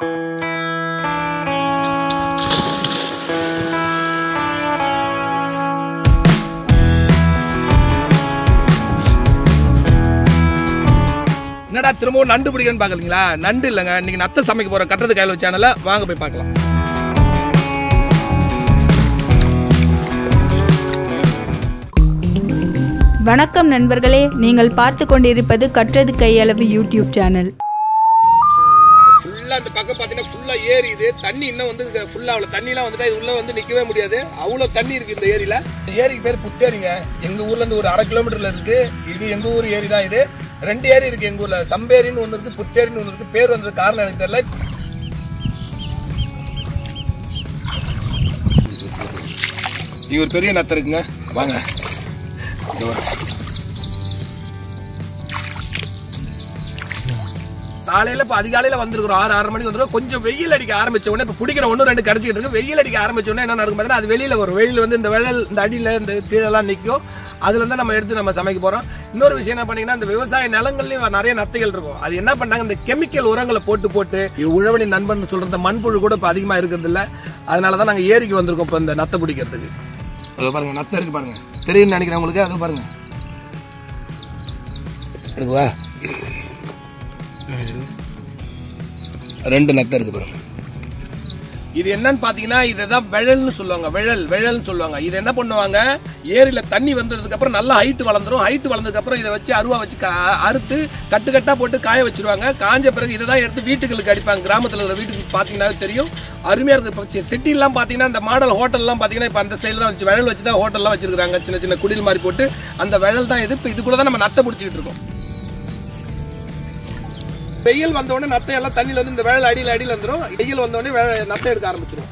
என்னடா திரும்பவும் நண்டு பிடிக்கணும்னு பாக்குறீங்களா நண்டு இல்லைங்க. இன்னைக்கு நத்த சமைக்க போற கட்டுறது கையில் சேனல்ல வாங்க போய் பார்க்கலாம். வணக்கம் நண்பர்களே. நீங்கள் பார்த்து கொண்டிருப்பது கற்றது கையளவு யூடியூப் சேனல். ஃபுல்லாக இந்த பக்கம் பார்த்தீங்கன்னா ஃபுல்லாக ஏரி இது தண்ணி இன்னும் வந்து ஃபுல்லாக அவ்வளோ தண்ணிலாம் வந்துட்டு இது உள்ளே வந்து நிற்கவே முடியாது. அவ்வளோ தண்ணி இருக்குது இந்த ஏரியில். இந்த ஏரிக்கு பேர் புத்தேரிங்க. எங்கள் ஊர்லேருந்து ஒரு அரை கிலோமீட்டரில் இருக்குது இது எங்கள் ஊர் ஏரி தான் இது. ரெண்டு ஏரி இருக்குது எங்கள் ஊரில். சம்பேரின்னு ஒன்று இருக்குது புத்தேரின்னு ஒன்று இருக்குது பேர் வந்தது காரணம் எனக்கு தெரியல. இது ஒரு பெரிய நத்தருக்குங்க வாங்க. காலையில இப்ப அதிகாலையில வந்திருக்கிறோம். ஆறு ஆறு மணிக்கு வந்துடும் கொஞ்சம் வெயில் அடிக்க ஆரம்பிச்ச உடனே இப்ப பிடிக்கிற ஒன்று ரெண்டு கிடைச்சிட்டு இருக்கு. வெயில் அடிக்க ஆரம்பிச்ச உடனே என்ன நடக்கும் பார்த்தீங்கன்னா அது வெளியில வரும். வெயில் வந்து இந்த வெள்ளல் இந்த அடியில இந்த கீழெல்லாம் நிற்கும் அதுல இருந்து நம்ம எடுத்து நம்ம சமைக்க போறோம். இன்னொரு விஷயம் என்ன பண்ணீங்கன்னா இந்த விவசாய நிலங்கள்லயும் நிறைய நத்தைகள் இருக்கும். அது என்ன பண்ணாங்க இந்த கெமிக்கல் உரங்களை போட்டு போட்டு உழவனி நண்பன் சொல்ற மண்புழு கூட இப்ப அதிகமா இருக்கிறது இல்ல. அதனாலதான் நாங்க ஏரிக்கு வந்திருக்கோம் இப்ப இந்த நத்தை பிடிக்கிறதுக்கு. அது பாருங்க நத்தை இருக்கு பாருங்க. தெரியும்னு நினைக்கிறேன் உங்களுக்கு. அது பாருங்க. இருக்குவா ரெண்டு நத்தை இருக்கு பாருங்க இது என்னன்னு பாத்தீங்கன்னா இதுதான் விழல்னு சொல்லுவாங்க. விழல் விழல்னு சொல்லுவாங்க. இது என்ன பண்ணுவாங்க? ஏரியில தண்ணி வந்ததுக்கு அப்புறம் நல்லா ஹைட் வளர்ந்துரும். ஹைட் வளர்ந்ததுக்கு அப்புறம் இதை வச்சு அருவா வச்சு கா- அறுத்து கட்டு கட்டா போட்டு காய வச்சிருவாங்க. காஞ்ச பிறகு இதை தான் எடுத்து வீட்டுகளுக்கு அடிப்பாங்க. கிராமத்தில் இருக்கிற வீட்டுக்கு பாத்தீங்கன்னா தெரியும். அருமையா இருக்கு. இப்போ சிட்டிலாம் பாத்தீங்கன்னா இந்த மாடல் ஹோட்டல்லாம் பாத்தீங்கன்னா இப்போ அந்த சைடில் தான் வச்சு விழல் வச்சு தான் ஹோட்டல்லாம் வச்சிருக்காங்க சின்ன சின்ன குடில் மாதிரி போட்டு அந்த விழல் தான் இது. இப்போ இதுக்குள்ள தான் நம்ம நத்தை பிடிச்சிக்கிட்டு இருக்கோம். வெயில் வந்த உடனே நத்தை எல்லாம் தண்ணியில வந்து இந்த வேலை அடியில் அடியில் வந்துடும் வெயில் வந்த உடனே வேலை நத்தை எடுக்க ஆரம்பிச்சிடும்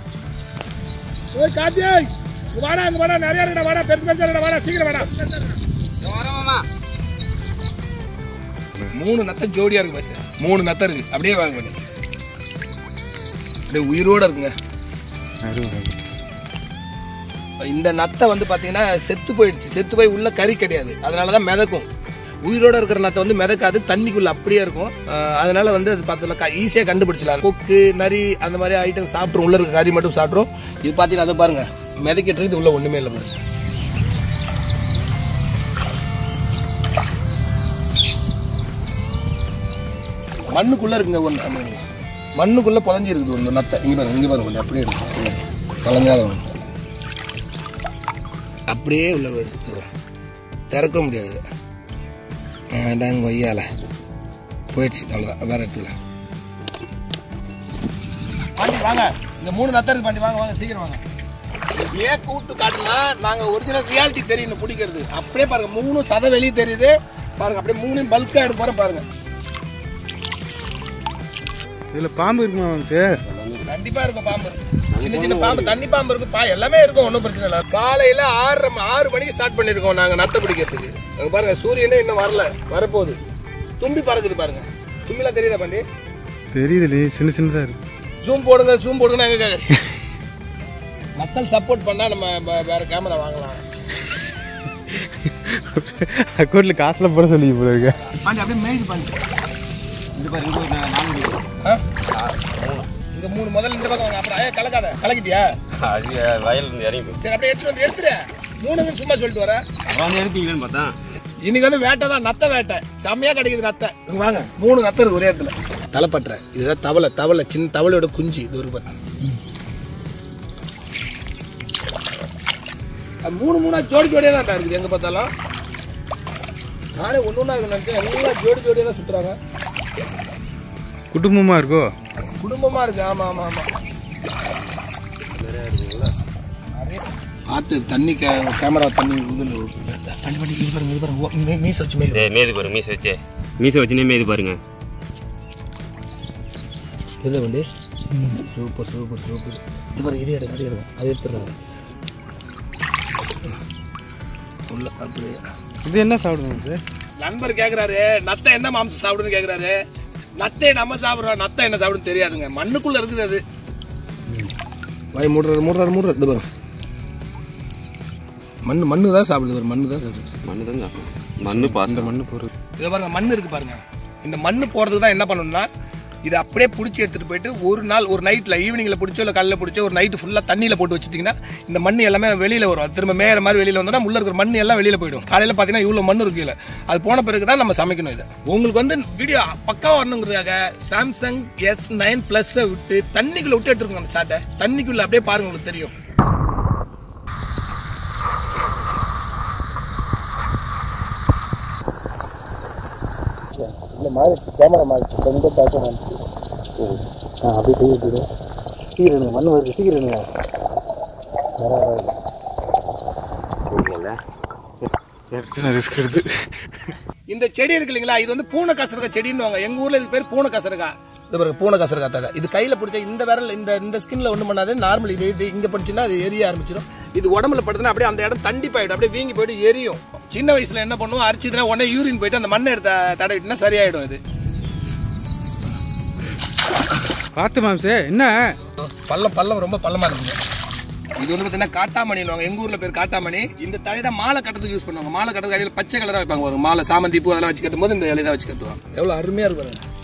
ஓய் கார்த்தியை இங்க வாடா அங்க வாடா நிறைய இருக்கடா வாடா பெருசு பெருசா இருக்கடா வாடா சீக்கிரம் வாடா. மூணு நத்தை ஜோடியா இருக்கு பஸ் மூணு நத்தை இருக்கு. அப்படியே வாங்க பண்ணி அப்படியே உயிரோட இருக்குங்க. இந்த நத்தை வந்து பாத்தீங்கன்னா செத்து போயிடுச்சு. செத்து போய் உள்ள கறி கிடையாது. அதனாலதான் மிதக்கும். உயிரோட இருக்கிற நத்தை வந்து மிதக்காது தண்ணிக்குள்ள அப்படியே இருக்கும். அதனால வந்து அது பார்த்தோம்னா ஈஸியாக கண்டுபிடிச்சலாம் கொக்கு நரி அந்த மாதிரி ஐட்டம் சாப்பிட்ரும் உள்ள இருக்க கறி மட்டும் சாப்பிட்ரும் இது பார்த்தீங்கன்னா அதை பாருங்க. மிதக்கிட்டு இது உள்ள ஒண்ணுமே இல்லை பாருங்க. மண்ணுக்குள்ள இருக்குங்க ஒன்று மண்ணுக்குள்ள புதஞ்சி இருக்குது ஒன்று நத்தை. இங்கே பாருங்க இங்கே பாருங்க ஒன்று அப்படியே இருக்கு கலங்காத ஒன்று அப்படியே உள்ள திறக்க முடியாது. வேண்டாங்க கொய்யால போயிடுச்சு அவ்வளோதான் வேற எடுத்துக்கலாம் பாண்டி வாங்க. இந்த மூணு நத்தம் இருக்கு பாண்டி. வாங்க வாங்க சீக்கிரம் வாங்க. ஏன் கூட்டு காட்டுனா நாங்க ஒரிஜினல் ரியாலிட்டி தெரியும் பிடிக்கிறது. அப்படியே பாருங்க மூணு சத வெளியே தெரியுது. பாருங்க அப்படியே மூணு பல்கா எடுக்க போற பாருங்க. இதுல பாம்பு இருக்குமா சார் கண்டிப்பா இருக்கும் பாம்பு. சின்ன சின்ன பாம்பு தண்ணி பாம்பு இருக்கும் பா எல்லாமே இருக்கும் ஒன்றும் பிரச்சனை இல்லை. காலையில ஆறு ஆறு மணிக்கு ஸ்டார்ட் பண்ணிருக்கோம் நாங்க நத்தை பிடிக்கிறதுக்கு. அங்க பாருங்க சூரியனே இன்னும் வரல. வரப்போகுது. தும்பி பறக்குது பாருங்க. தும்பிலாம் தெரியுதா பாண்டி? தெரியுது சின்ன சின்னதா இருக்கு. ஜூம் போடுங்க ஜூம் போடுங்க எங்க? மக்கள் சப்போர்ட் பண்ணா நம்ம வேற கேமரா வாங்கலாம். அக்கௌண்ட்ல காசுல போட சொல்லி போல இருக்க. பாண்டி அப்படியே மேய்து பாண்டி. இது பாரு இங்க நாலு? இங்க மூணு முதல்ல இந்த பக்கம் வாங்க அப்புறம் ஏய், கலக்காத. கலக்கிட்டியா? அது வயல்ல இருந்து இறங்கி சரி அப்படியே எடுத்துட்டு வந்து எடுத்துரு மூணு சும்மா சொல்லிட்டு வரேன் வந்து எடுப்பீங்கன்னு பார்த்தா இன்னைக்கு வந்து வேட்டை தான் நத்த வேட்டை. செம்மையா கிடைக்குது நத்தை. வாங்க மூணு நத்தை இருக்கு ஒரே இடத்துல. தலைப்பற்ற. இதுதான் தவளை தவளை சின்ன தவளையோட குஞ்சு. இது ஒரு பாரு. அது மூணு மூணா ஜோடி ஜோடியா தான் இருக்குது எங்க பார்த்தாலும். நானே ஒண்ணா இருக்கு நினைச்சேன் எல்லாம் ஜோடி ஜோடியா தான் சுத்துறாங்க. குடும்பமா இருக்கோ? குடும்பமா இருக்கு. ஆமா ஆமா ஆமா. பார்த்து தண்ணி கேமரா தண்ணி இதில் பண்ணி பண்ணி இது பாருங்க இது பாருங்க. ஓ, மீ- மீஸ் வச்சு. ஏய் மேது பாருங்க மீசை வச்சு. மீசை வச்சுனே மேது பாருங்க. இதில் வந்து சூப்பர் சூப்பர் சூப்பர். இது பாருங்க இது எடுங்க இது எடுங்க அது எடுத்துடுறாங்க. உள்ள அப்படியே. இது என்ன சாப்பிடுவோம் சார் நண்பர் கேக்குறாரு நத்தை என்ன மாம்சம் சாப்பிடுன்னு கேக்குறாரு. நத்தை நம்ம சாப்பிடுறோம் நத்தை என்ன சாப்பிடுன்னு தெரியாதுங்க. மண்ணுக்குள்ள இருக்குது அது. வாய் மூடுறாரு மூடுறாரு மூடுறாரு. இது பாருங்க. மண்ணு மண்ணு தான் சாப்பிடுது பாரு, மண்ணு தான் சாப்பிடுது. மண்ணு தான் சாப்பிடும் மண்ணு பாசம். மண்ணு போறது இதை பாருங்க மண் இருக்கு பாருங்க. இந்த மண்ணு போறதுக்கு தான் என்ன பண்ணணும்னா இதை அப்படியே பிடிச்சி எடுத்துட்டு போயிட்டு ஒரு நாள் ஒரு நைட்ல ஈவினிங்ல பிடிச்சோ இல்லை காலையில் பிடிச்சோ ஒரு நைட்டு ஃபுல்லா தண்ணியில போட்டு வச்சிட்டீங்கன்னா இந்த மண் எல்லாமே வெளியில வரும். அது திரும்ப மேயற மாதிரி வெளியில வந்தோம்னா உள்ள இருக்கிற மண் எல்லாம் வெளியில போயிடும். காலையில பாத்தீங்கன்னா இவ்வளவு மண் இருக்கு இதுல. அது போன பிறகு தான் நம்ம சமைக்கணும் இதை. உங்களுக்கு வந்து வீடியோ பக்காவா வரணுங்கிறதுக்காக சாம்சங் எஸ் நைன் பிளஸ் விட்டு தண்ணிக்குள்ள விட்டு எடுத்துருக்கோம் ஷாட்டை தண்ணிக்குள்ள அப்படியே பாருங்க உங்களுக்கு தெரியும். இந்த மாதிரி கேமரா மாதிரி ரொம்ப பார்க்க மாதிரி அப்படியே செய்யுது சீக்கிரம் மண் வருது சீக்கிரம் ரிஸ்க் எடுத்து? இந்த செடி இருக்கு இல்லைங்களா? இது வந்து பூனை கசரகா செடின்னு எங்க ஊர்ல இதுக்கு பேர் பூனை கசரகா இது பாருங்க பூனை கசரகா தழை இது கையில பிடிச்ச இந்த விரல் இந்த இந்த ஸ்கின்ல ஒண்ணும் பண்ணாது. நார்மல் இது இது இங்க படிச்சுன்னா அது எரிய ஆரம்பிச்சிடும் இது உடம்புல படுதுன்னா அப்படியே அந்த இடம் தண்டி போயிடும் அப்படியே வீங்கி போயிட்டு எரியும். சின்ன வயசுல என்ன பண்ணுவோம்? அரிச்சதுன்னா உடனே யூரின் போயிட்டு அந்த மண்ணை எடுத்து தடவிட்டுனா சரியாயிடும் இது பார்த்து மாம்சே என்ன? பள்ளம் பள்ளம் ரொம்ப பள்ளமா இருக்குங்க இது வந்து பார்த்தீங்கன்னா காட்டாமணிவாங்க எங்க ஊர்ல பேர் காட்டாமணி. இந்த தழை தான் மாலை கட்டுறதுக்கு யூஸ் பண்ணுவாங்க. மாலை கட்டுறதுக்கு அடியில் பச்சை கலரா வைப்பாங்க மாலை சாமந்தி பூ அதெல்லாம் வச்சு கட்டும்போது இந்த இலையை தான் வச்சு கட்டுவாங்க. எவ்வளவு அருமையா இருக்கு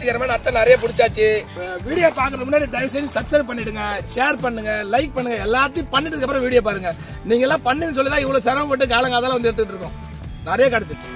திருப்திகரமான அத்தை நிறைய பிடிச்சாச்சு. வீடியோ பாக்குறது முன்னாடி தயவு செஞ்சு சப்ஸ்கிரைப் பண்ணிடுங்க ஷேர் பண்ணுங்க லைக் பண்ணுங்க எல்லாத்தையும் பண்ணிட்டு அப்புறம் வீடியோ பாருங்க. நீங்க எல்லாம் பண்ணுன்னு சொல்லி தான் இவ்வளவு சிரமப்பட்டு காலங்காதால வந்து எடுத்துட்டு இருக்கோம். நிறைய கிடைச்சிச்சு.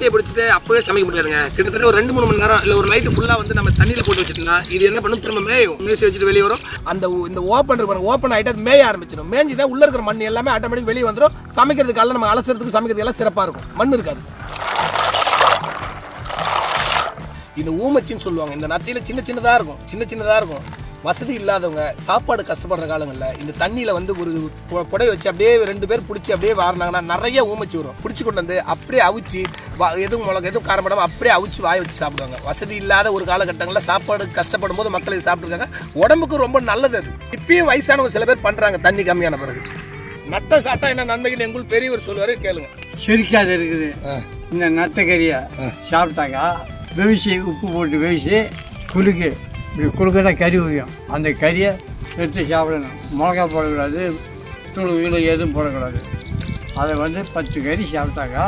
அத்தையை பிடிச்சிட்டு அப்பவே சமைக்க முடியாதுங்க. கிட்டத்தட்ட ஒரு ரெண்டு மூணு மணி நேரம் இல்லை ஒரு லைட்டு ஃபுல்லாக வந்து நம்ம தண்ணியில் போட்டு வச்சுட்டோம்னா இது என்ன பண்ணும்? திரும்ப மேயும். மேய்ச்சி வச்சுட்டு வெளியே வரும். அந்த இந்த ஓப்பன் இருக்கு ஓப்பன் ஆகிட்டு அது மேய ஆரம்பிச்சிடும். மேஞ்சிட்டா உள்ள இருக்கிற மண் எல்லாமே ஆட்டோமேட்டிக் வெளியே வந்துடும் சமைக்கிறதுக்கு நம்ம அலசறதுக்கு சமைக்கிறதுக்கு எல்லாம் சிறப்பாக இருக்கும். மண் இருக்காது. இந்த ஊமச்சின்னு சொல்லுவாங்க. இந்த நத்தியில் சின்ன சின்னதாக இருக்கும். சின்ன சின்னதாக இருக்கும். வசதி இல்லாதவங்க சாப்பாடு கஷ்டப்படுற காலங்களில் இந்த தண்ணியில வந்து ஒரு புடவை வச்சு அப்படியே ரெண்டு பேர் பிடிச்சி அப்படியே வாரினாங்கன்னா நிறைய ஊமச்சி வரும். பிடிச்சி கொண்டு வந்து அப்படியே அவிச்சு வா- எதுவும் மிளகு எதுவும் காரப்படாம அப்படியே அவிச்சு வாய வச்சு சாப்பிடுவாங்க. வசதி இல்லாத ஒரு காலகட்டங்களில் சாப்பாடு கஷ்டப்படும் போது மக்கள் இதை சாப்பிட்டுருக்காங்க. உடம்புக்கு ரொம்ப நல்லது அது. இப்பயும் வயசானவங்க சில பேர் பண்றாங்க தண்ணி கம்மியான பிறகு. நத்த சாப்பிட்டா என்ன நன்மைகள் எங்களுக்கு பெரியவர் சொல்லுவாரு கேளுங்க. செரிக்காது இருக்குது. இந்த நத்தக்கறியை சாப்பிட்டாக்கா வெவிச்சு உப்பு போட்டு வெவிச்சு குலுக்கு. இப்படி குலுக்கினா கறி உரியும். அந்த கறியை எடுத்து சாப்பிடணும். மிளகா போடக்கூடாது தூள் வீடு எதுவும் போடக்கூடாது. அதை வந்து பத்து கறி சாப்பிட்டாக்கா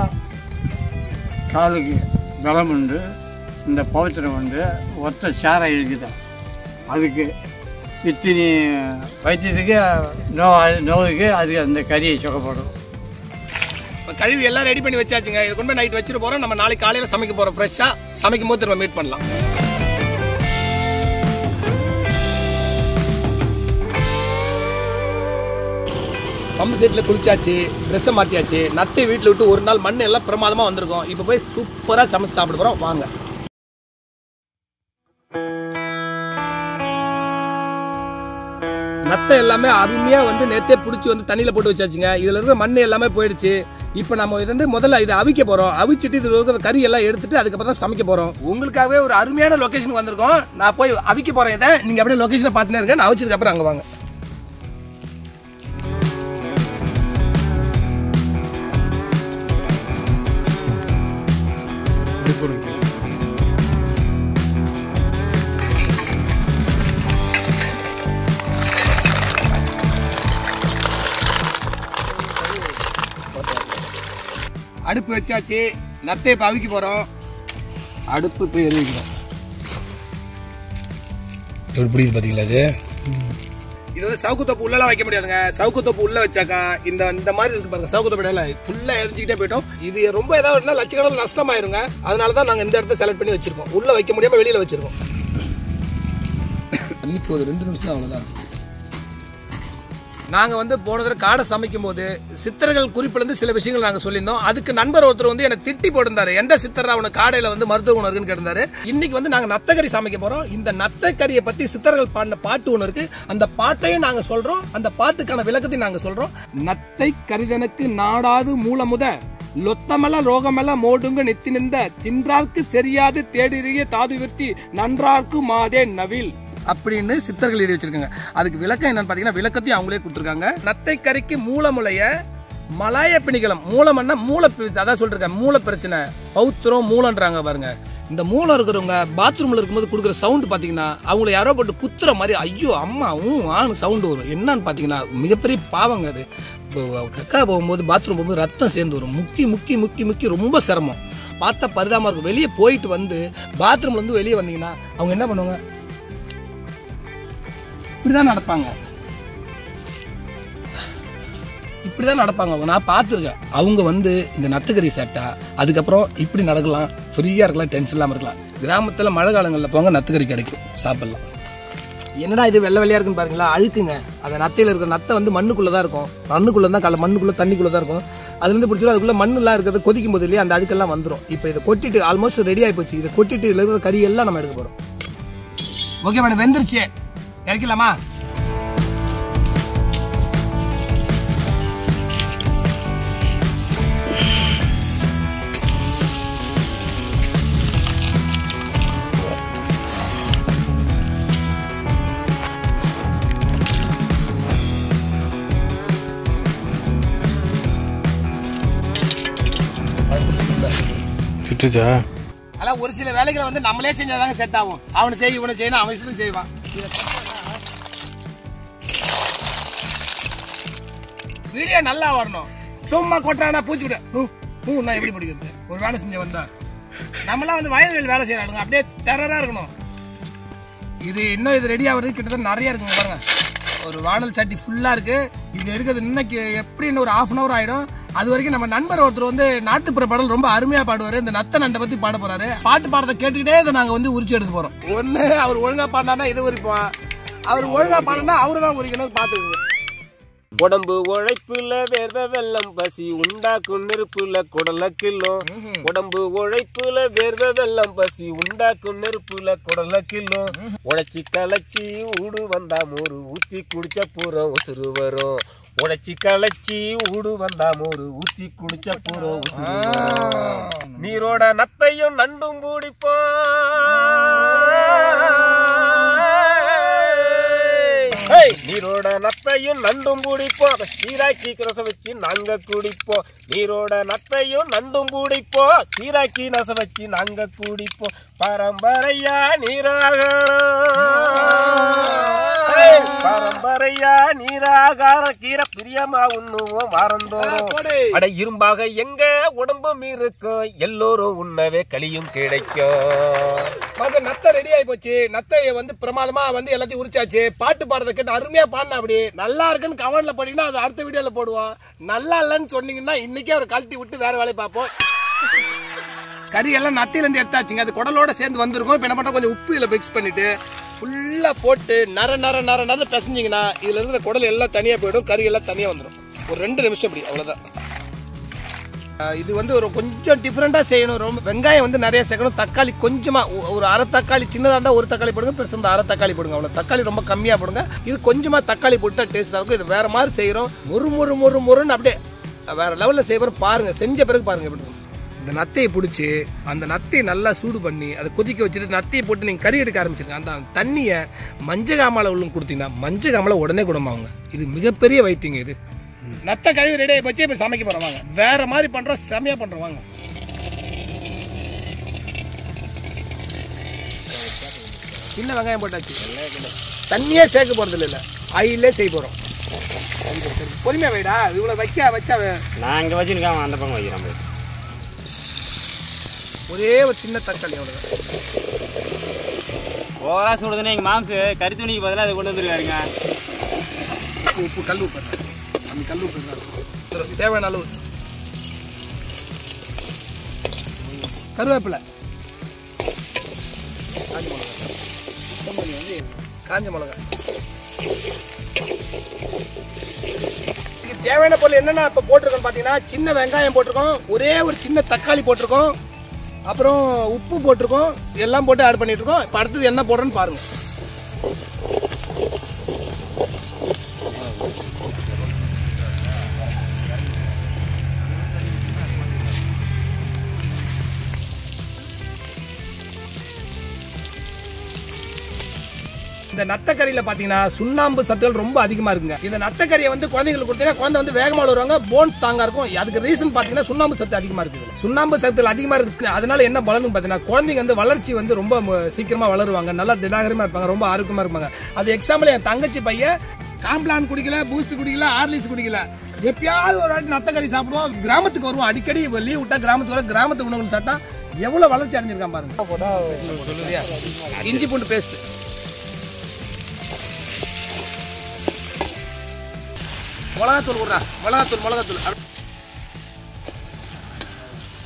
காலுக்கு பலம் உண்டு இந்த பவித்திரம் வந்து ஒத்த சாரம் இருக்குது? அதுக்கு இத்தினி வைத்தியத்துக்கு நோ நோவுக்கு அதுக்கு அந்த கறியை சுகப்படும். இப்போ கழிவு எல்லாம் ரெடி பண்ணி வச்சாச்சுங்க. இது கொண்டு நைட் வச்சுட்டு போகிறோம் நம்ம நாளைக்கு காலையில் சமைக்க போகிறோம் ஃப்ரெஷ்ஷாக சமைக்கும் போது திரும்ப மீட் பண்ணலாம். பம்பு செட்டில் குளிச்சாச்சு ட்ரெஸ்ஸை மாற்றியாச்சு நட்டு வீட்டில் விட்டு ஒரு நாள் மண் எல்லாம் பிரமாதமாக வந்திருக்கும். இப்போ போய் சூப்பராக சமைச்சு சாப்பிட போகிறோம் வாங்க. நத்தை எல்லாமே அருமையாக வந்து நேத்தே பிடிச்சி வந்து தண்ணியில் போட்டு வச்சாச்சுங்க. இதில் இருக்கிற மண் எல்லாமே போயிடுச்சு. இப்போ நம்ம இது வந்து முதல்ல இதை அவிக்க போகிறோம் அவிச்சிட்டு இதில் இருக்கிற கறி எல்லாம் எடுத்துட்டு அதுக்கப்புறம் தான் சமைக்க போகிறோம் உங்களுக்காகவே ஒரு அருமையான லொக்கேஷனுக்கு வந்திருக்கோம். நான் போய் அவிக்க போகிறேன் இதை. நீங்கள் அப்படியே லொக்கேஷனை பார்த்துனே இருங்க. நான் அவிச்சதுக்கப்புறம் அங்கே வாங்க. அடுப்பு வச்சாச்சு. நத்தை இப்போ அவிக்க போகிறோம் அடுப்பு போய் எரிவிக்கிறோம் எப்படி பிடிக்குது பார்த்தீங்களா இது? இது வந்து சவுக்கு தொப்பு உள்ளலாம் வைக்க முடியாதுங்க. சவுக்கு தொப்பு உள்ள வச்சாக்கா இந்த இந்த மாதிரி இருக்கு பாருங்க. சவுக்கு தொப்பு இடையில ஃபுல்லா எரிஞ்சுக்கிட்டே போயிட்டோம். இது ரொம்ப ஏதாவது லட்சக்கணக்கில் நஷ்டமாயிருங்க. அதனால தான் நாங்கள் இந்த இடத்த செலக்ட் பண்ணி வச்சிருக்கோம். உள்ள வைக்க முடியாம வெளியில வச்சிருக்கோம். இன்னைக்கு ஒரு ரெண்டு நிமிஷம் தான் அவ்வளோதான் நாங்கள் வந்து போன தடவை காடை சமைக்கும் போது சித்தர்கள் குறிப்பிலிருந்து சில விஷயங்கள் நாங்கள் சொல்லியிருந்தோம். அதுக்கு நண்பர் ஒருத்தர் வந்து என்னை திட்டி போட்டிருந்தாரு. எந்த சித்தரா உனக்கு காடையில் வந்து மருத்துவ குணம் இருக்குன்னு கேட்டிருந்தாரு. இன்னைக்கு வந்து நாங்கள் நத்தக்கறி சமைக்க போகிறோம் இந்த நத்தக்கறியை பற்றி சித்தர்கள் பாடின பாட்டு ஒன்று இருக்கு. அந்த பாட்டையும் நாங்கள் சொல்கிறோம் அந்த பாட்டுக்கான விளக்கத்தையும் நாங்கள் சொல்கிறோம் நத்தை கரிதனுக்கு நாடாது மூலமுத லொத்தமல ரோகமல மோடுங்க நெத்தி நின்ற தின்றார்க்கு தெரியாது தேடிறிய தாது விருத்தி நன்றார்க்கு மாதே நவில். அப்படின்னு சித்தர்கள் எழுதி வச்சிருக்காங்க. அதுக்கு விளக்கம் என்னன்னு பாத்தீங்கன்னா விளக்கத்தையும் அவங்களே கொடுத்துருக்காங்க. நத்தை கறிக்கு மூலமுலைய மலாய பிணிகளம் மூலம்னா மூல அதான் சொல்லிருக்கேன் மூல பிரச்சனை. பௌத்திரம் மூலன்றாங்க பாருங்க. இந்த மூலம் இருக்கிறவங்க பாத்ரூமில் இருக்கும்போது கொடுக்குற சவுண்டு பார்த்தீங்கன்னா அவங்கள யாரோ போட்டு குத்துற மாதிரி ஐயோ அம்மா ஊ ஆனு சவுண்டு வரும். என்னன்னு பார்த்தீங்கன்னா மிகப்பெரிய பாவங்க அது. இப்போ கக்கா போகும்போது பாத்ரூம் போகும்போது ரத்தம் சேர்ந்து வரும். முக்கி முக்கி முக்கி முக்கி ரொம்ப சிரமம். பார்த்தா பரிதாபமாக இருக்கும். வெளியே போயிட்டு வந்து பாத்ரூம்ல இருந்து வெளியே வந்தீங்கன்னா அவங்க என்ன பண்ணுவாங்க? இப்படிதான் நடப்பாங்க. இப்படிதான் நடப்பாங்க நான் பார்த்துருக்கேன். அவங்க வந்து இந்த நத்துக்கறி சட்டை அதுக்கப்புறம் இப்படி நடக்கலாம். ஃப்ரீயாக இருக்கலாம் டென்ஷன் இல்லாமல் இருக்கலாம். கிராமத்தில் மழை காலங்களில் போங்க நத்துக்கறி கிடைக்கும். சாப்பிடலாம். என்னடா இது வெள்ளை வெள்ளையா இருக்குன்னு பாருங்களா? அழுக்குங்க. அந்த நத்தையில் இருக்கிற நத்தை வந்து மண்ணுக்குள்ளே தான் இருக்கும். மண்ணுக்குள்ளே தான் கல மண்ணுக்குள்ளே தண்ணிக்குள்ளே தான் இருக்கும். அதுலேருந்து பிடிச்சிடும் அதுக்குள்ளே மண்ணுலாம் இருக்கிறது கொதிக்கும் போது இல்லையா அந்த அழுக்கெல்லாம் வந்துடும் இப்போ இதை கொட்டிட்டு ஆல்மோஸ்ட் ரெடி ஆகி போச்சு. இதை கொட்டிட்டு இதில் இருக்கிற கறி எல்லாம் நம்ம எடுக்க போகிறோம் ஓகே மேடம் வெந்துருச்சு. இறக்கலாமா சுட்டுச்சா? அதெல்லாம் ஒரு சில வேலைகளை வந்து நம்மளே செஞ்சாதாங்க செட் ஆகும். அவனை செய் இவனை செய்யணும் அவன் இஷ்டத்துக்கு செய்வான். வீடியோ நல்லா வரணும். சும்மா கொட்டானா பூச்சி விட ஹூ, நான் எப்படி பிடிக்கிறது? ஒரு வேலை செஞ்ச வந்தா. நம்மளாம் வந்து வயல்வெளி வேலை செய்யறாங்க அப்படியே டெரரா இருக்கணும். இது இன்னும் இது ரெடி ஆகுறது கிட்டத்தட்ட நிறைய இருக்குங்க பாருங்க. ஒரு வானல் சட்டி ஃபுல்லாக இருக்குது இது எடுக்கிறது இன்னைக்கு எப்படி இன்னும் ஒரு ஆஃப் அன் அவர் ஆகிடும் அது வரைக்கும் நம்ம நண்பர் ஒருத்தர் வந்து நாட்டுப்புற பாடல் ரொம்ப அருமையாக பாடுவார். இந்த நத்த நண்டை பற்றி பாட போகிறாரு பாட்டு பாடத்தை கேட்டுக்கிட்டே இதை நாங்கள் வந்து உரிச்சு எடுக்க போகிறோம் ஒன்று அவர் ஒழுங்காக பாடினா இது உரிப்போம். அவர் ஒழுங்காக பாடினா அவரு தான் உரிக்கணும் பார்த்துக்கோங்க உடம்பு உழைப்புல வேர்வை வெள்ளம் பசி உண்டாக்கும் நெருப்புல குடல கில்லோ. உடம்பு உழைப்புல வேர்வை வெள்ளம் பசி உண்டாக்கும் நெருப்புல குடல கில்லோ. உழைச்சி களைச்சி ஊடு வந்தா மோரு ஊத்தி குடிச்ச பூரம் உசுறு வரும். உழைச்சி களைச்சி ஊடு வந்தா மோரு ஊத்தி குடிச்ச பூரம் உசுறு நீரோட நத்தையும் நண்டும் பிடிப்போம். நீரோட நத்தையும் நண்டும் பிடிப்போம் அதை சீராக்கி ரசம் வச்சு நாங்க குடிப்போம் நீரோட நத்தையும் நண்டும் பிடிப்போம் சீராக்கி ரசம் வச்சு நாங்க குடிப்போம் பரம்பரையா நீராக! பரம்பரையா நீராகார கீரை பிரியமா உண்ணுவோம் வாரந்தோறும். அட இரும்பாக எங்க உடம்பும் இருக்கும் எல்லோரும் உண்ணவே களியும் கிடைக்கும் நத்தை ரெடி ஆகி போச்சு. நத்தையை வந்து பிரமாதமா வந்து எல்லாத்தையும் உரிச்சாச்சு. பாட்டு பாடுறதை கேட்டு அருமையா பாடினா அப்படி. நல்லா இருக்குன்னு கமெண்ட்ல போட்டீங்கன்னா அது அடுத்த வீடியோல போடுவோம். நல்லா இல்லைன்னு சொன்னீங்கன்னா இன்னைக்கே அவர் கழட்டி விட்டு வேற வேலையை பார்ப்போம். கறி எல்லாம் நத்தையில இருந்து எடுத்தாச்சுங்க. அது குடலோட சேர்ந்து வந்திருக்கும். இப்போ என்ன பண்றோம் கொஞ்சம் உப்பு இதில் மிக்ஸ் பண்ணிட்டு ஃபுல்லா போட்டு நர நர நர நர பிசைஞ்சிங்கன்னா இதுல இருக்கிற குடல் எல்லாம் தனியா போயிடும் கறி எல்லாம் தனியா வந்துடும் ஒரு ரெண்டு நிமிஷம் இப்படி அவ்வளவுதான். இது வந்து ஒரு கொஞ்சம் டிஃப்ரெண்ட்டாக செய்யணும். ரொம்ப வெங்காயம் வந்து நிறைய சேர்க்கணும். தக்காளி கொஞ்சமாக ஒரு அரை தக்காளி சின்னதாக இருந்தால் ஒரு தக்காளி போடுங்க பெருசு இருந்தால் அரை தக்காளி போடுங்க அவ்வளோ தக்காளி ரொம்ப கம்மியாக போடுங்க. இது கொஞ்சமாக தக்காளி போட்டால் டேஸ்ட்டாக இருக்கும். இது வேறு மாதிரி செய்கிறோம் மொறு மொறு மொறு மொறுன்னு அப்படியே வேறு லெவலில் செய்ய பாருங்கள் செஞ்ச பிறகு பாருங்கள் எப்படி இந்த நத்தையை பிடிச்சி அந்த நத்தையை நல்லா சூடு பண்ணி அதை கொதிக்க வச்சுட்டு நத்தையை போட்டு நீங்கள் கறி எடுக்க ஆரம்பிச்சிருங்க. அந்த தண்ணியை மஞ்சகாமலை உள்ளும் கொடுத்தீங்கன்னா மஞ்சள் உடனே குணமாகுங்க. இது மிகப்பெரிய வைத்தியங்க இது. நத்தை கழுவி ரெடியை வச்சு இப்போ சமைக்க போகிறவாங்க வேறு மாதிரி பண்ணுறோம் செமையாக பண்ணுறவாங்க சின்ன வெங்காயம் போட்டாச்சு. தண்ணியே சேர்க்க போகிறது இல்லை. ஆயிலே செய்ய போகிறோம் பொறுமையா வைடா. இவ்வளோ வைக்க வச்சா வே- நான் இங்கே வச்சுருக்கேன் அந்த பக்கம் வைக்கிறேன் போய் ஒரே ஒரு சின்ன தக்காளி அவ்வளோதான் ஓவரா சுடுதுன்னா எங்கள் மாம்சு கறி துணிக்கு பதிலாக அதை கொண்டு வந்துருக்காருங்க. உப்பு, உப்பு கல் உப்பு? அந்த கல் உப்பு. தேவையான அளவு கருவேப்பிலை. காஞ்ச மிளகா கொத்தமல்லி வந்து காஞ்ச மிளகா இதுக்கு தேவையான பொருள் என்னென்ன இப்போ போட்டிருக்கோம் பார்த்தீங்கன்னா சின்ன வெங்காயம் போட்டிருக்கோம். ஒரே ஒரு சின்ன தக்காளி போட்டிருக்கோம். அப்புறம் உப்பு போட்டிருக்கோம் எல்லாம் போட்டு ஆட் பண்ணிட்டு இருக்கோம். இப்போ அடுத்தது என்ன போடுறோன்னு பாருங்க. இந்த நத்தக்கறியில பாத்தீங்கன்னா சுண்ணாம்பு சத்துகள் ரொம்ப அதிகமா இருக்குங்க. இந்த நத்தக்கறியை வந்து குழந்தைங்களுக்கு கொடுத்தீங்கன்னா குழந்தை வந்து வேகமா வருவாங்க போன் ஸ்ட்ராங்கா இருக்கும். அதுக்கு ரீசன் பாத்தீங்கன்னா சுண்ணாம்பு சத்து அதிகமா இருக்குது. சுண்ணாம்பு சத்து அதிகமா இருக்கு. அதனால என்ன பலன் பாத்தீங்கன்னா குழந்தைங்க வந்து வளர்ச்சி வந்து ரொம்ப சீக்கிரமா வளருவாங்க. நல்லா திடாகரமா இருப்பாங்க ரொம்ப ஆரோக்கியமா இருப்பாங்க. அது எக்ஸாம்பிள் என் தங்கச்சி பையன் காம்ப்ளான் குடிக்கல பூஸ்ட் குடிக்கல ஹார்லிக்ஸ் குடிக்கல. எப்பயாவது ஒரு வாட்டி நத்தக்கறி சாப்பிடுவோம் கிராமத்துக்கு வருவோம். அடிக்கடி லீவ் விட்டா கிராமத்துக்கு வர கிராமத்து உணவுகள் சாப்பிட்டா எவ்வளவு வளர்ச்சி அடைஞ்சிருக்கான் பாருங்க. இஞ்சி பூண்டு பேஸ்ட் மிளகாத்தூள் விடுறா மிளகாத்தூள் மிளகாத்தூள்.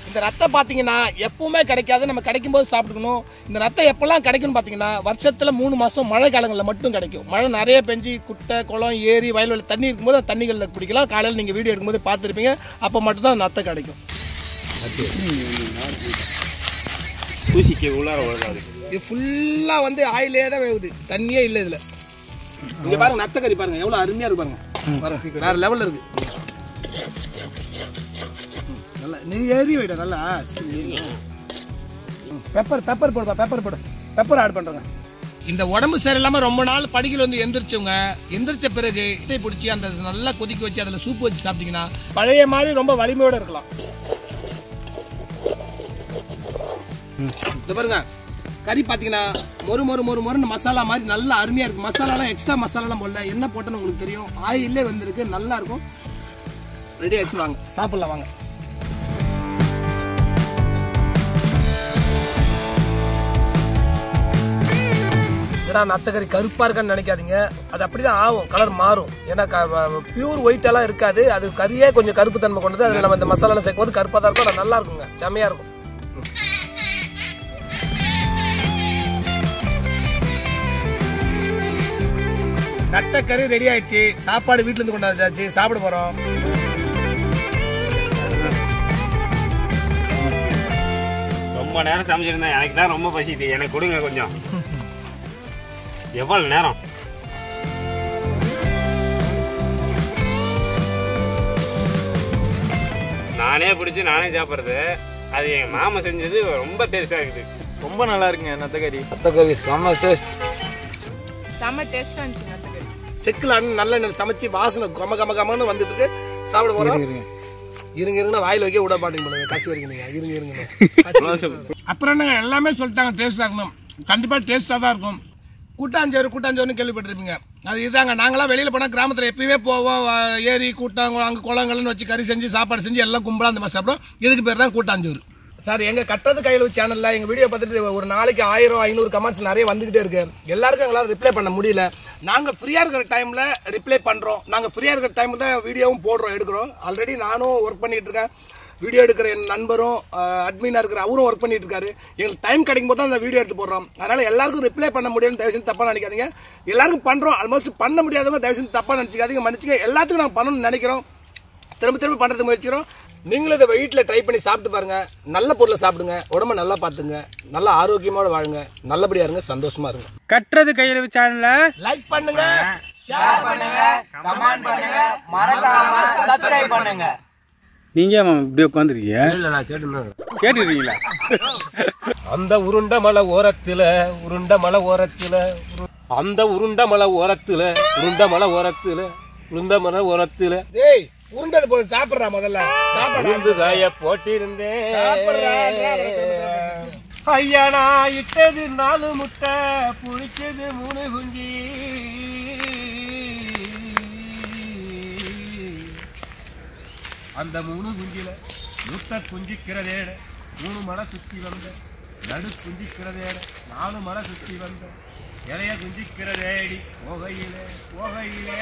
இந்த ரத்தம் பாத்தீங்கன்னா எப்பவுமே கிடைக்காது. நம்ம கிடைக்கும் போது சாப்பிட்டுக்கணும். இந்த ரத்தம் எப்பெல்லாம் கிடைக்கும்னு பாத்தீங்கன்னா வருஷத்துல மூணு மாசம் மழை காலங்களில் மட்டும் கிடைக்கும். மழை நிறைய பெஞ்சு குட்டை குளம் ஏரி வயல்வெளி தண்ணி இருக்கும்போது அந்த தண்ணிகளில் குடிக்கலாம். காலையில் நீங்க வீடியோ எடுக்கும்போது பார்த்துருப்பீங்க. அப்போ மட்டும்தான் அந்த ரத்தம் கிடைக்கும். தூசிக்கு உள்ளார இது ஃபுல்லா வந்து ஆயிலே தான் வேகுது தண்ணியே இல்லை இதுல. இங்க பாருங்க நத்தக்கறி பாருங்க. எவ்வளவு அருமையா இருக்கு வேற லெவல்ல இருக்கு. நல்லா நீ ஏறி வைடா நல்லா. பெப்பர் பெப்பர் போடுப்பா பெப்பர் போடு. பெப்பர் ஆட் பண்றேங்க இந்த உடம்பு சரியில்லாம ரொம்ப நாள் படிக்கல வந்து எந்திரிச்சவங்க எந்திரிச்ச பிறகு இட்டை பிடிச்சி அந்த நல்லா கொதிக்க வச்சு அதுல சூப் வச்சு சாப்பிட்டீங்கன்னா பழைய மாதிரி ரொம்ப வலிமையோட இருக்கலாம். இந்த பாருங்க. கறி பார்த்தீங்கன்னா மொறு மொறு மொறு மொறுன்னு மசாலா மாதிரி நல்லா அருமையாக இருக்குது மசாலாலாம் எக்ஸ்ட்ரா மசாலாலாம் போடல. என்ன போட்டோன்னு உங்களுக்கு தெரியும். ஆயிலே வந்திருக்கு. நல்லா இருக்கும். ரெடி ஆயிடுச்சு வாங்க. சாப்பிடலாம் வாங்க. ஏன்னா நத்தக்கறி கருப்பாக இருக்கான்னு நினைக்காதீங்க. அது அப்படிதான் ஆகும். கலர் மாறும். ஏன்னா பியூர் ஒயிட் எல்லாம் இருக்காது. அது கறியே கொஞ்சம் கருப்பு தன்மை கொண்டது. அதில் நம்ம இந்த மசாலாலாம் சேர்க்கும் போது கருப்பாக தான் இருக்கும். அது நல்லா இருக்குங்க. செம்மையாக இருக்கும். நத்தக்கறி ரெடி ஆயிடுச்சு. சாப்பாடு வீட்ல இருந்து கொண்டாந்தாச்சு சாப்பிட போறோம். ரொம்ப நேரம் சமைச்சிருந்தேன். எனக்கு தான் ரொம்ப பசிக்குது. எனக்கு கொடுங்க கொஞ்சம். எவ்வளவு நேரம்? நானே பிடிச்சி நானே சாப்பிட்றது. அது எங்க மாமா செஞ்சது ரொம்ப டேஸ்டா இருக்குது. ரொம்ப நல்லா இருக்குங்க நத்தக்கறி நத்தக்கறி செம்ம டேஸ்ட் செம்ம டேஸ்டா இருந்துச்சு செக்குல நல்ல சமைச்சு வாசனை கம கம கமன்னு வந்துட்டு இருக்கு சாப்பிட போறோம். இருங்க இருங்க. வாயில வைக்க விட மாட்டேங்க கசி வரைக்கும் இருங்க இருங்க அப்புறம் என்னங்க எல்லாமே சொல்லிட்டாங்க டேஸ்டா இருக்கணும். கண்டிப்பா டேஸ்டா தான் இருக்கும். கூட்டாஞ்சோறு கூட்டாஞ்சோறுன்னு கேள்விப்பட்டிருப்பீங்க. அது இதாங்க நாங்களாம் வெளியில போனா கிராமத்துல எப்பயுமே போவோம் ஏரி கூட்டாங்க அங்க குளங்கள்னு வச்சு கறி செஞ்சு சாப்பாடு செஞ்சு எல்லாம் கும்பலா அந்த மாதிரி சாப்பிடும் இதுக்கு பேர் தான் கூட்டாஞ்சோறு. சார் எங்க கட்டது கையில் சேனல்ல எங்க வீடியோ பார்த்துட்டு ஒரு நாளைக்கு ஆயிரம் ஐநூறு கமெண்ட்ஸ் நிறைய வந்துகிட்டே இருக்கு. எல்லாருக்கும் எங்களால ரிப்ளை பண்ண முடியல. நாங்க ஃப்ரீயா இருக்கிற டைம்ல ரிப்ளை பண்றோம். நாங்க ஃப்ரீயா இருக்கிற டைம்ல தான் வீடியோவும் போடுறோம் எடுக்கிறோம். ஆல்ரெடி நானும் ஒர்க் பண்ணிட்டு இருக்கேன். வீடியோ எடுக்கிற என் நண்பரும் அட்மினா இருக்கிற அவரும் ஒர்க் பண்ணிட்டு இருக்காரு. எங்களுக்கு டைம் கிடைக்கும் போது தான் அந்த வீடியோ எடுத்து போடுறோம். அதனால எல்லாருக்கும் ரிப்ளை பண்ண முடியும்னு தயவு செஞ்சு தப்பா நினைக்காதீங்க. எல்லாருக்கும் பண்றோம். ஆல்மோஸ்ட் பண்ண முடியாதவங்க தயவு செஞ்சு தப்பா நினைச்சுக்காதீங்க. மன்னிச்சுங்க எல்லாத்துக்கும் நாங்கள் பண்ணணும்னு நினைக்கிறோம். திரும்ப திரும்ப பண்றதுக்கு முயற்சிக்கிறோம். நீங்களும் இதை வீட்டில் ட்ரை பண்ணி சாப்பிட்டு பாருங்க. நல்ல பொருளை சாப்பிடுங்க. உடம்ப நல்லா பார்த்துங்க. நல்லா ஆரோக்கியமோட வாழுங்க. நல்லபடியா இருங்க சந்தோஷமா இருங்க. கட்டுறது கையில் சேனல்ல லைக் பண்ணுங்க. சப்ஸ்கிரைப் பண்ணுங்க. நீங்க ஏன் மாமா இப்படி உட்காந்துருக்கீங்க இல்ல நான் கேட்டுன்னு கேட்டுருக்கீங்களா? அந்த உருண்ட மலை ஓரத்துல உருண்ட மலை ஓரத்துல அந்த உருண்ட மலை ஓரத்துல உருண்ட மலை ஓரத்துல உருண்ட மலை ஓரத்துல. டேய் உருண்டது போது சாப்பிடுறா முதல்ல. போட்டிருந்தேன் சாப்பிடுறா, திரும்ப ஐயா நான் இட்டது நாலு முட்டை புளிச்சது மூணு குஞ்சி. அந்த மூணு குஞ்சில முட்டை குஞ்சிக்கிறதேட மூணு மலை சுத்தி வந்த நடு குஞ்சிக்கிறதேட நாலு மலை சுத்தி வந்த இலைய குஞ்சிக்கிறதேடி போகையிலே போகையிலே.